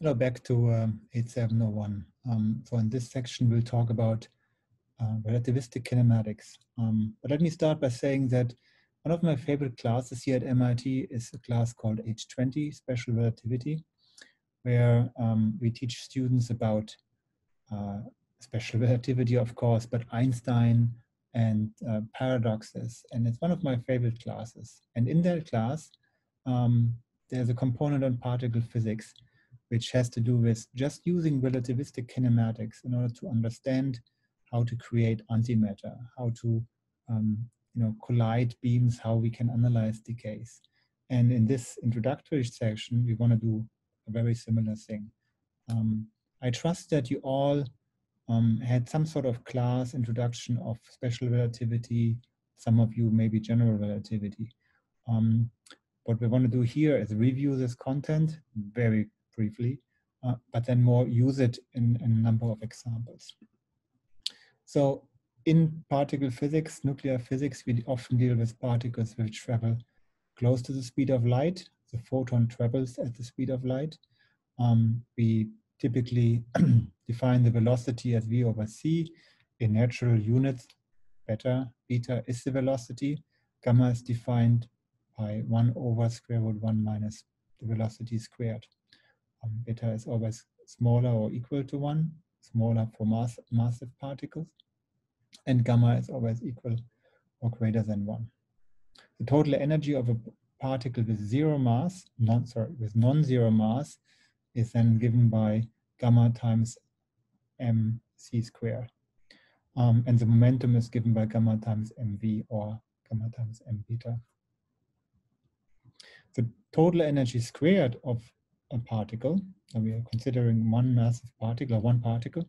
Hello, back to um, 8701. Um, so in this section, we'll talk about uh, relativistic kinematics. Um, but let me start by saying that one of my favorite classes here at MIT is a class called 8.20, Special Relativity, where um, we teach students about uh, special relativity, of course, but Einstein and uh, paradoxes. And it's one of my favorite classes. And in that class, um, there's a component on particle physics which has to do with just using relativistic kinematics in order to understand how to create antimatter, how to um, you know, collide beams, how we can analyze decays. And in this introductory section, we want to do a very similar thing. Um, I trust that you all um, had some sort of class introduction of special relativity, some of you maybe general relativity. Um, what we want to do here is review this content very briefly, uh, but then more use it in, in, a number of examples. So in particle physics, nuclear physics, we often deal with particles which travel close to the speed of light. The photon travels at the speed of light. Um, we typically define the velocity as v over c in natural units. Beta, beta is the velocity. Gamma is defined by 1 over square root 1 minus the velocity squared um, beta is always smaller or equal to 1, smaller for mass, massive particles, and gamma is always equal or greater than 1. The total energy of a particle with zero mass, non, sorry, with non-zero mass, is then given by gamma times mc squared. Um, and the momentum is given by gamma times mv or gamma times m beta. The total energy squared of a particle, and we are considering one massive particle or one particle,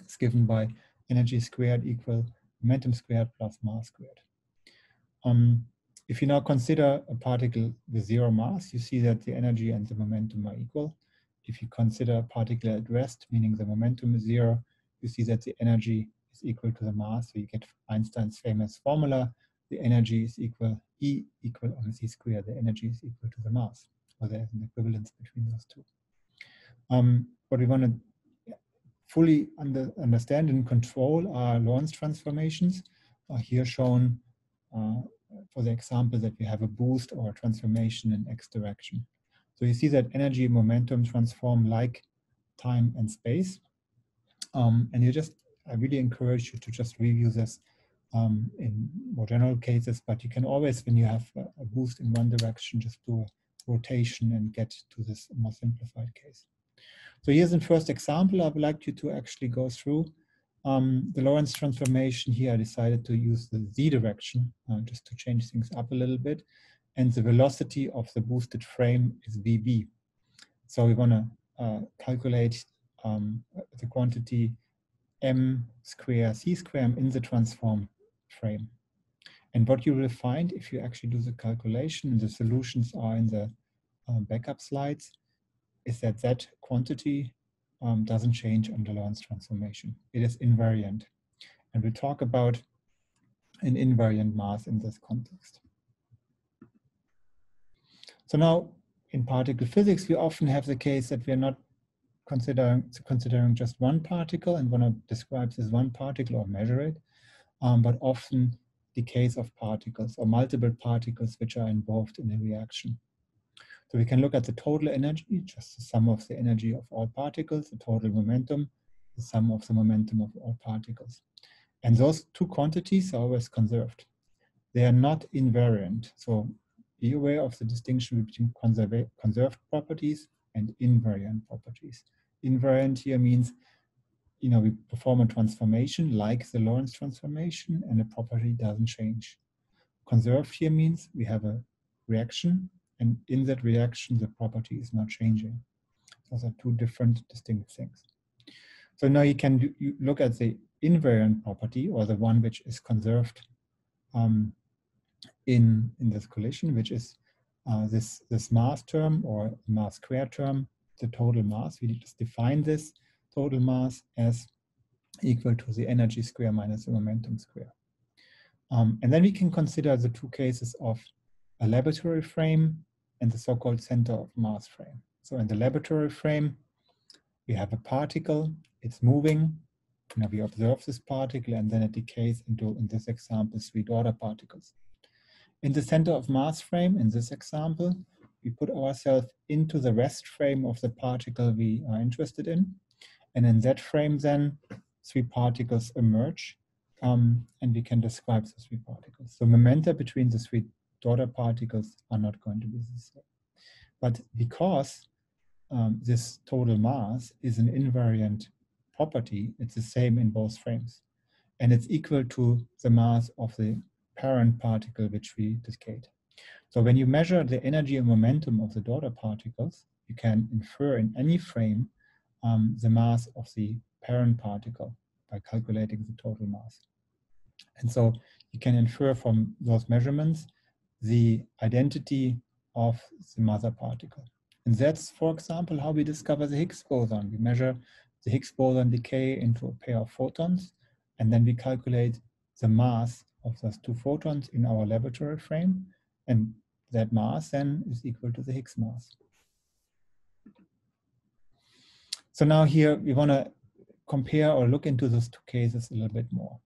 it's given by energy squared equal momentum squared plus mass squared. Um, if you now consider a particle with zero mass, you see that the energy and the momentum are equal. If you consider a particle at rest, meaning the momentum is zero, you see that the energy is equal to the mass. So you get Einstein's famous formula, the energy is equal E equal mc squared, the energy is equal to the mass or there's an equivalence between those two. Um, what we want to fully under, understand and control are Lorentz transformations, are here shown uh, for the example that we have a boost or a transformation in x direction. So you see that energy momentum transform like time and space. Um, and you just, I really encourage you to just review this um, in more general cases, but you can always, when you have a, a boost in one direction, just do a rotation and get to this more simplified case. So here's the first example I would like you to actually go through. Um, the Lorentz transformation here, I decided to use the z direction uh, just to change things up a little bit. And the velocity of the boosted frame is vb. So we want to uh, calculate um, the quantity m square c square in the transform frame. And what you will find if you actually do the calculation, and the solutions are in the um, backup slides, is that that quantity um, doesn't change under Lorentz transformation. It is invariant. And we'll talk about an invariant mass in this context. So now in particle physics, we often have the case that we are not considering, considering just one particle and want to describe this one particle or measure it, um, but often decays of particles or multiple particles which are involved in a reaction. So we can look at the total energy, just the sum of the energy of all particles, the total momentum, the sum of the momentum of all particles. And those two quantities are always conserved. They are not invariant. So be aware of the distinction between conserved properties and invariant properties. Invariant here means you know, we perform a transformation like the Lorentz transformation and the property doesn't change. Conserved here means we have a reaction and in that reaction, the property is not changing. Those are two different distinct things. So now you can do, you look at the invariant property or the one which is conserved um, in, in this collision, which is uh, this, this mass term or mass square term, the total mass. We just define this total mass as equal to the energy square minus the momentum square. Um, and then we can consider the two cases of a laboratory frame and the so-called center of mass frame. So in the laboratory frame, we have a particle, it's moving. Now we observe this particle and then it decays into, in this example, three daughter particles. In the center of mass frame, in this example, we put ourselves into the rest frame of the particle we are interested in. And in that frame then, three particles emerge um, and we can describe the three particles. So momenta between the three daughter particles are not going to be the same. But because um, this total mass is an invariant property, it's the same in both frames. And it's equal to the mass of the parent particle which we decayed. So when you measure the energy and momentum of the daughter particles, you can infer in any frame um, the mass of the parent particle by calculating the total mass. And so you can infer from those measurements the identity of the mother particle. And that's, for example, how we discover the Higgs boson. We measure the Higgs boson decay into a pair of photons, and then we calculate the mass of those two photons in our laboratory frame, and that mass then is equal to the Higgs mass. So now here we want to compare or look into those two cases a little bit more.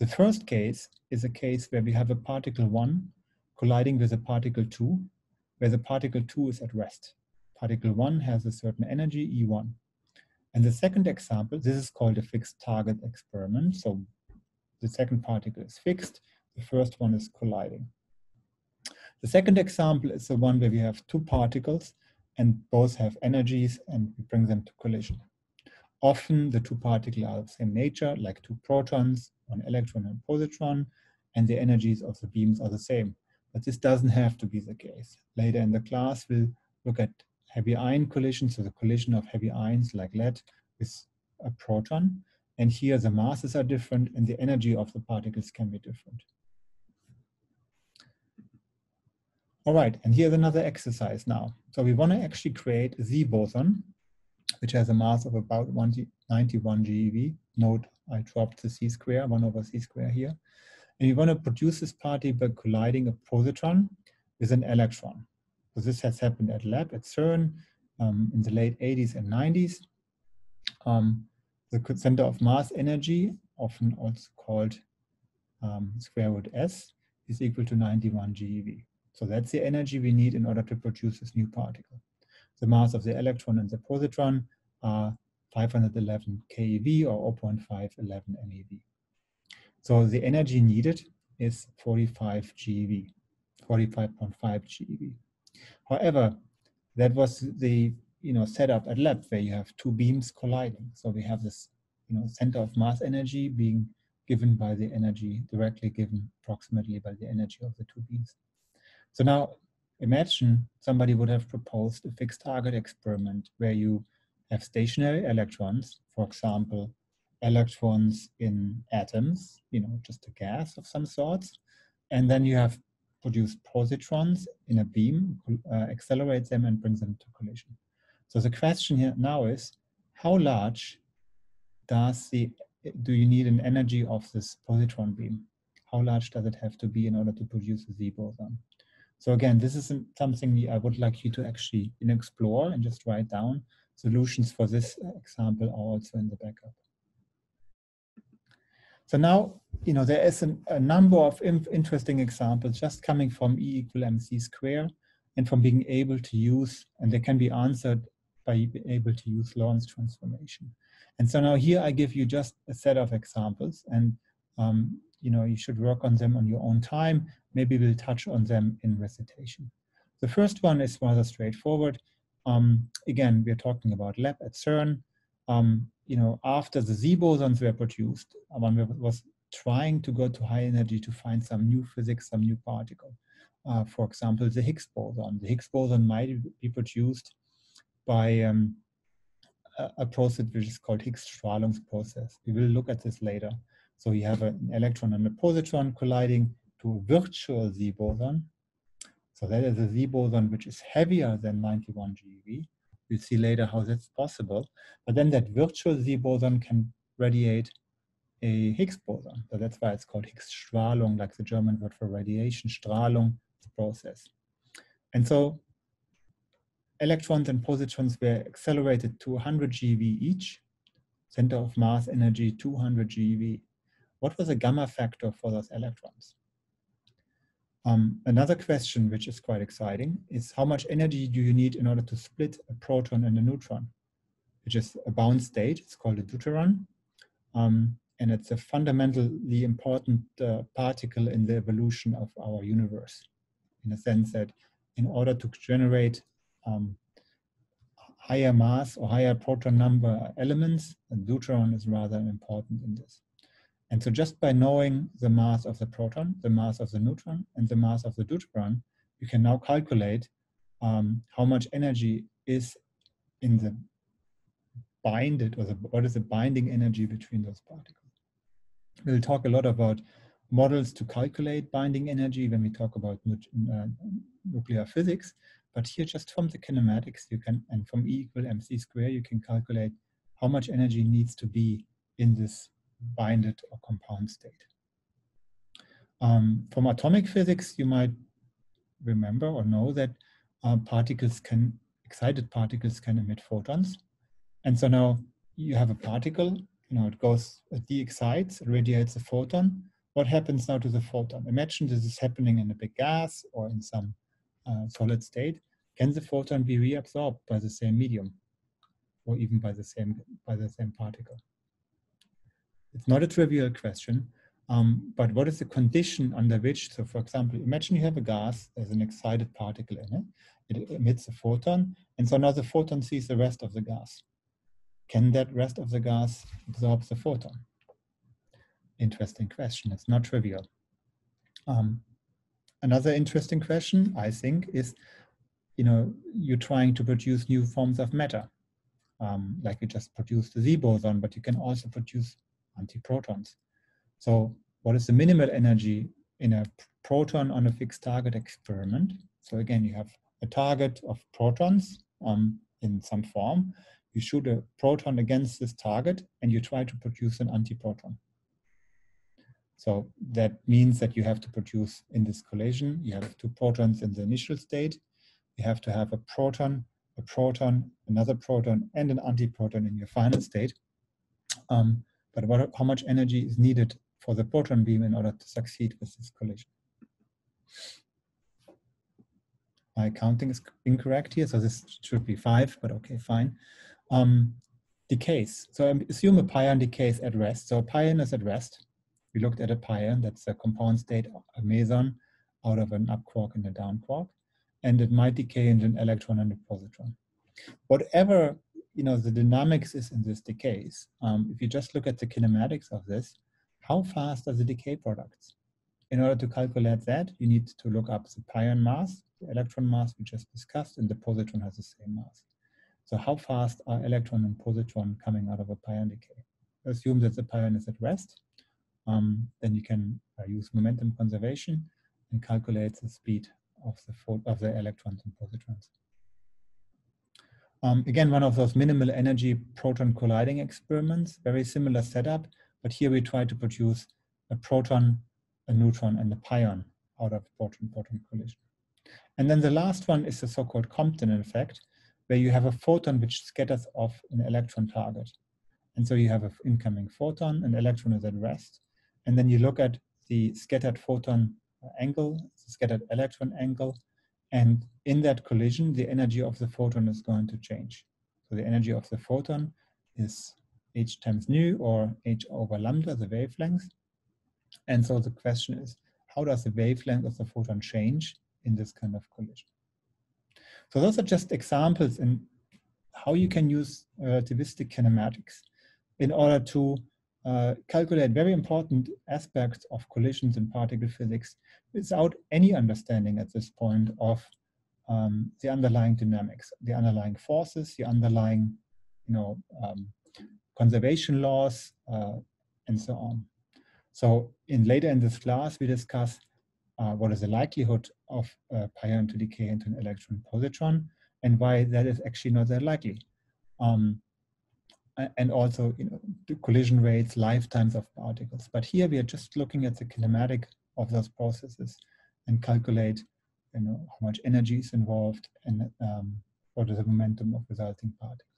The first case is a case where we have a particle 1 colliding with a particle 2, where the particle 2 is at rest. Particle 1 has a certain energy, E1. And the second example, this is called a fixed target experiment. So the second particle is fixed, the first one is colliding. The second example is the one where we have two particles and both have energies and we bring them to collision. Often the two particles are of the same nature, like two protons, one electron and positron, and the energies of the beams are the same. But this doesn't have to be the case. Later in the class, we'll look at heavy ion collisions, so the collision of heavy ions like lead with a proton. And here the masses are different and the energy of the particles can be different. All right, and here's another exercise now. So we want to actually create a Z boson, which has a mass of about 91 GeV. Note I dropped the C square, 1 over C square here. And we want to produce this particle by colliding a positron with an electron. So this has happened at LEP at CERN um, in the late 80s and 90s. Um, the center of mass energy, often also called um, square root S, is equal to 91 GeV. So that's the energy we need in order to produce this new particle. The mass of the electron and the positron are 511 keV or 0.511 MeV. So the energy needed is 45 GeV, 45.5 GeV. However, that was the you know setup at LEP where you have two beams colliding. So we have this you know center of mass energy being given by the energy directly given approximately by the energy of the two beams. So now imagine somebody would have proposed a fixed target experiment where you have stationary electrons, for example, electrons in atoms, you know, just a gas of some sorts, and then you have produced positrons in a beam, uh, accelerate them and bring them to collision. So the question here now is, how large does the do you need an energy of this positron beam? How large does it have to be in order to produce a Z boson? So again, this is something I would like you to actually explore and just write down. Solutions for this example also in the backup. So now, you know, there is an, a number of interesting examples just coming from E equal mc square and from being able to use, and they can be answered by being able to use Lorentz transformation. And so now here I give you just a set of examples and um, you know, you should work on them on your own time. Maybe we'll touch on them in recitation. The first one is rather straightforward. Um, again, we're talking about LEP at CERN. Um, you know, after the Z bosons were produced, one was trying to go to high energy to find some new physics, some new particle. Uh, for example, the Higgs boson. The Higgs boson might be produced by um, a, a process which is called Higgs Strahlungs process. We will look at this later. So you have an electron and a positron colliding to a virtual Z boson. So that is a Z boson which is heavier than 91 GeV. We'll see later how that's possible. But then that virtual Z boson can radiate a Higgs boson. So that's why it's called Higgs Strahlung, like the German word for radiation, Strahlung process. And so electrons and positrons were accelerated to 100 GeV each, center of mass energy 200 GeV. What was the gamma factor for those electrons? Um, another question, which is quite exciting, is how much energy do you need in order to split a proton and a neutron, which is a bound state. It's called a deuteron. Um, and it's a fundamentally important uh, particle in the evolution of our universe, in the sense that in order to generate um, higher mass or higher proton number elements, a deuteron is rather important in this. And so just by knowing the mass of the proton, the mass of the neutron, and the mass of the deuteron, you can now calculate um, how much energy is in the binded, or the, what is the binding energy between those particles. We'll talk a lot about models to calculate binding energy when we talk about uh, nuclear physics, but here just from the kinematics, you can, and from E equal mc square, you can calculate how much energy needs to be in this binded or compound state. Um, from atomic physics, you might remember or know that uh, particles can, excited particles can emit photons. And so now you have a particle, you know, it goes, it de-excites, it radiates a photon. What happens now to the photon? Imagine this is happening in a big gas or in some uh, solid state. Can the photon be reabsorbed by the same medium or even by the same, by the same particle? It's not a trivial question, um, but what is the condition under which, so for example, imagine you have a gas, there's an excited particle in it, it emits a photon, and so now the photon sees the rest of the gas. Can that rest of the gas absorb the photon? Interesting question, it's not trivial. Um, another interesting question, I think, is, you know, you're trying to produce new forms of matter. Um, like you just produced the Z boson, but you can also produce antiprotons. So what is the minimal energy in a proton on a fixed target experiment? So again, you have a target of protons um, in some form. You shoot a proton against this target and you try to produce an antiproton. So that means that you have to produce in this collision, you have two protons in the initial state. You have to have a proton, a proton, another proton, and an antiproton in your final state. Um, but what, how much energy is needed for the proton beam in order to succeed with this collision. My counting is incorrect here, so this should be five, but okay, fine. Um, decays. So assume a pion decays at rest. So a pion is at rest. We looked at a pion, that's a compound state, a meson, out of an up quark and a down quark, and it might decay into an electron and a positron. Whatever you know, the dynamics is in this decays. Um, if you just look at the kinematics of this, how fast are the decay products? In order to calculate that, you need to look up the pion mass, the electron mass we just discussed, and the positron has the same mass. So how fast are electron and positron coming out of a pion decay? Assume that the pion is at rest. Um, then you can uh, use momentum conservation and calculate the speed of the, of the electrons and positrons. Um, again, one of those minimal energy proton colliding experiments, very similar setup, but here we try to produce a proton, a neutron, and a pion out of proton-proton collision. And then the last one is the so-called Compton effect, where you have a photon which scatters off an electron target. And so you have an incoming photon, an electron is at rest, and then you look at the scattered photon angle, the scattered electron angle, and in that collision, the energy of the photon is going to change. So the energy of the photon is h times nu or h over lambda, the wavelength. And so the question is, how does the wavelength of the photon change in this kind of collision? So those are just examples in how you can use relativistic kinematics in order to uh, calculate very important aspects of collisions in particle physics without any understanding at this point of um, the underlying dynamics, the underlying forces, the underlying, you know, um, conservation laws, uh, and so on. So in later in this class, we discuss uh, what is the likelihood of a pion to decay into an electron positron and why that is actually not that likely. Um, and also you know, the collision rates, lifetimes of particles. But here we are just looking at the kinematic of those processes and calculate you know, how much energy is involved and um, what is the momentum of resulting particles.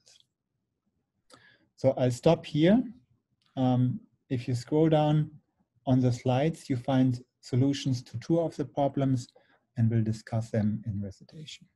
So I'll stop here. Um, if you scroll down on the slides, you find solutions to two of the problems and we'll discuss them in recitation.